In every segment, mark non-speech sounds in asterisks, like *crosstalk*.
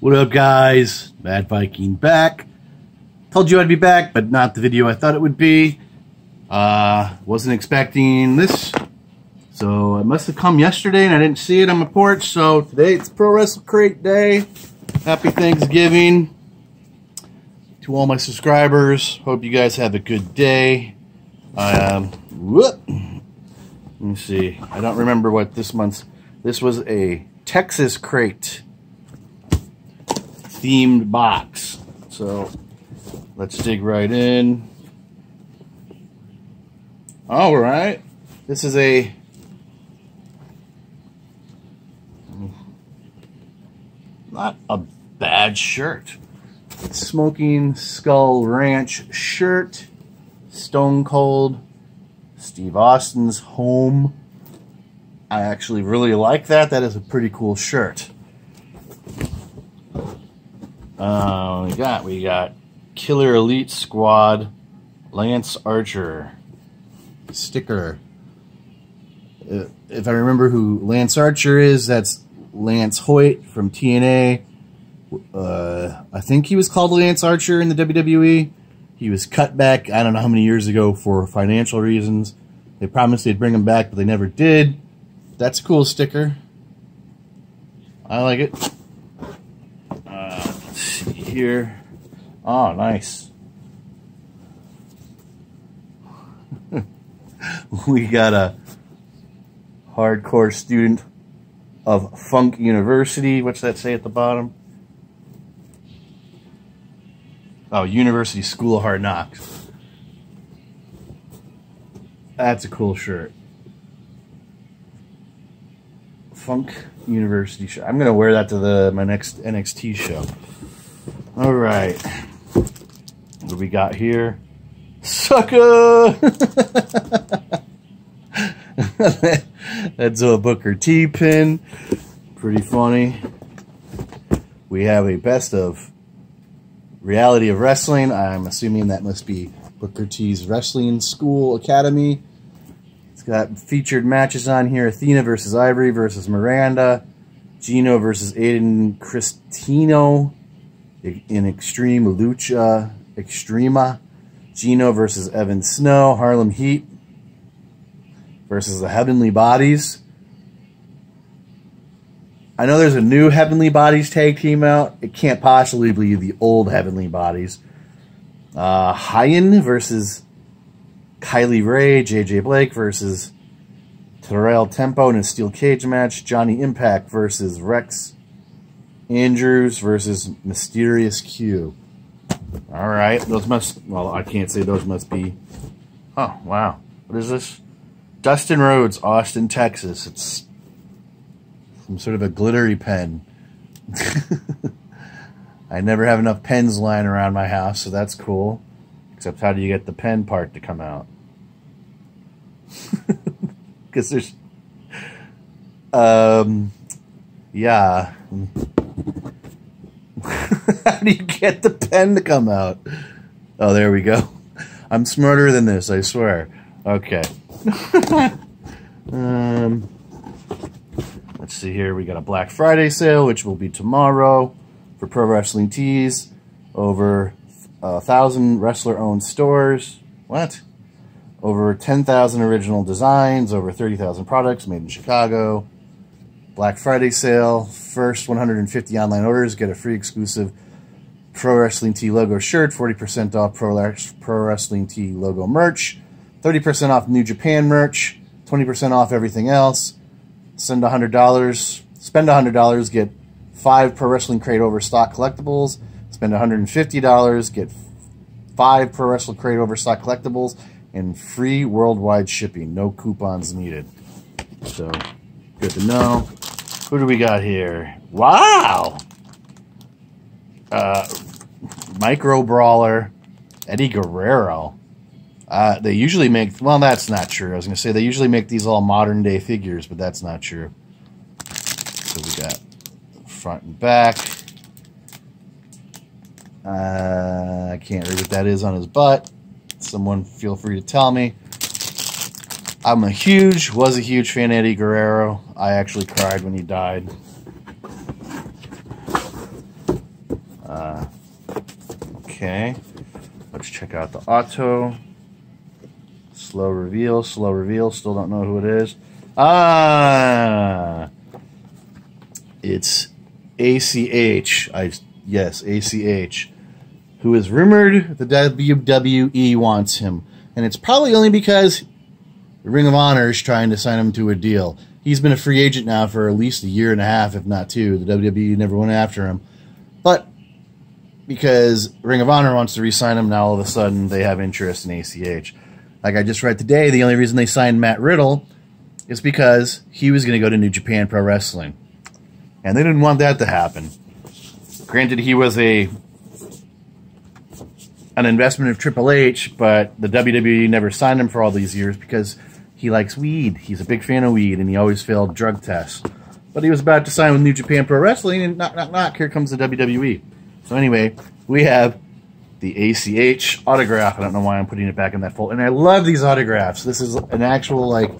What up, guys? Mad Viking back. Told you I'd be back, but not the video I thought it would be. Uh, wasn't expecting this, so it must have come yesterday and I didn't see it on my porch. So today it's Pro Wrestle Crate Day. Happy Thanksgiving to all my subscribers. Hope you guys have a good day. Um, whoop. Let me see. I don't remember what this month's. This was a Texas crate themed box. So let's dig right in. All right. This is a not a bad shirt. Broken Skull Ranch shirt. Stone Cold. Steve Austin's home. I actually really like that. That is a pretty cool shirt. Uh, we got we got Killer Elite Squad, Lance Archer sticker. Uh, if I remember who Lance Archer is, that's Lance Hoyt from TNA. Uh, I think he was called Lance Archer in the WWE. He was cut back, I don't know how many years ago, for financial reasons. They promised they'd bring him back, but they never did. That's a cool sticker. I like it here. Oh, nice. *laughs* we got a hardcore student of Funk University. What's that say at the bottom? Oh, University School of Hard Knocks. That's a cool shirt. Funk University shirt. I'm gonna wear that to the my next NXT show. All right. What do we got here? Sucker! *laughs* That's a Booker T pin. Pretty funny. We have a best of reality of wrestling. I'm assuming that must be Booker T's Wrestling School Academy. It's got featured matches on here. Athena versus Ivory versus Miranda. Gino versus Aiden Cristino in Extreme Lucha Extrema. Gino versus Evan Snow. Harlem Heat versus the Heavenly Bodies. I know there's a new Heavenly Bodies tag team out. It can't possibly be the old Heavenly Bodies. Uh, versus Kylie Rae. JJ Blake versus Terrell Tempo in a steel cage match. Johnny Impact versus Rex Andrews versus Mysterious Q. All right, those must, well, I can't say those must be, oh, wow. What is this? Dustin Rhodes, Austin, Texas. It's some sort of a glittery pen. *laughs* I never have enough pens lying around my house, so that's cool. Except how do you get the pen part to come out? *laughs* Because there's... Um, yeah. *laughs* How do you get the pen to come out? Oh, there we go. I'm smarter than this, I swear. Okay. *laughs* um, let's see here. We got a Black Friday sale, which will be tomorrow for Pro Wrestling Tees. Over a thousand wrestler-owned stores. What? Over 10,000 original designs, over 30,000 products made in Chicago. Black Friday sale. First 150 online orders get a free exclusive Pro Wrestling Tee logo shirt, 40% off Pro, Pro Wrestling Tee logo merch, 30% off New Japan merch, 20% off everything else. Send $100, spend $100, get five Pro Wrestling Crate Overstock collectibles. Spend $150, get five Pro Wrestling Crate Overstock collectibles, and free worldwide shipping. No coupons needed. So, good to know. Who do we got here? Wow! Uh, Micro Brawler, Eddie Guerrero. Uh, they usually make, well, that's not true. I was going to say they usually make these all modern day figures, but that's not true. So we got front and back. Uh, I can't read what that is on his butt. Someone feel free to tell me. I'm a huge, was a huge fan of Eddie Guerrero. I actually cried when he died. Okay. Let's check out the auto. Slow reveal, slow reveal. Still don't know who it is. Ah, it's ACH. I yes, ACH, who is rumored the WWE wants him, and it's probably only because the Ring of Honor is trying to sign him to a deal. He's been a free agent now for at least a year and a half, if not two. The WWE never went after him, but because Ring of Honor wants to re-sign him, now all of a sudden they have interest in ACH. Like I just read today, the only reason they signed Matt Riddle is because he was going to go to New Japan Pro Wrestling, and they didn't want that to happen. Granted, he was a an investment of Triple H, but the WWE never signed him for all these years because he likes weed. He's a big fan of weed, and he always failed drug tests. But he was about to sign with New Japan Pro Wrestling, and knock, knock, knock, here comes the WWE. So anyway, we have the ACH autograph. I don't know why I'm putting it back in that folder. And I love these autographs. This is an actual, like,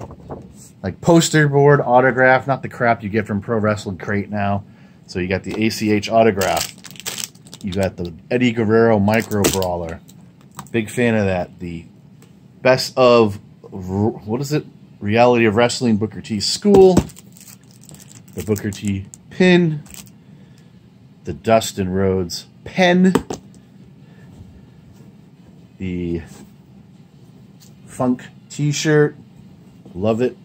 like poster board autograph, not the crap you get from Pro Wrestling Crate now. So you got the ACH autograph. You got the Eddie Guerrero Micro Brawler. Big fan of that. The best of, what is it? Reality of Wrestling Booker T School. The Booker T pin. The Dustin Rhodes pen. The Funk t-shirt. Love it.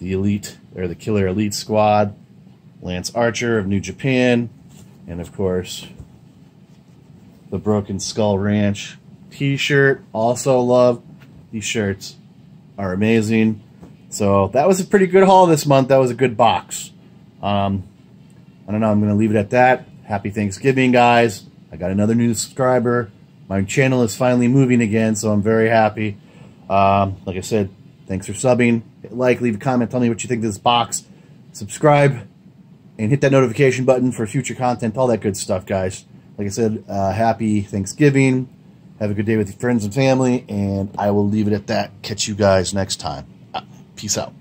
The Elite, or the Killer Elite Squad. Lance Archer of New Japan. And of course, the Broken Skull Ranch t-shirt. Also love. These shirts are amazing. So that was a pretty good haul this month. That was a good box. Um, I don't know. I'm going to leave it at that. Happy Thanksgiving, guys. I got another new subscriber. My channel is finally moving again, so I'm very happy. Um, like I said, thanks for subbing. Hit like, leave a comment, tell me what you think of this box. Subscribe, and hit that notification button for future content, all that good stuff, guys. Like I said, uh, happy Thanksgiving. Have a good day with your friends and family, and I will leave it at that. Catch you guys next time. Uh, peace out.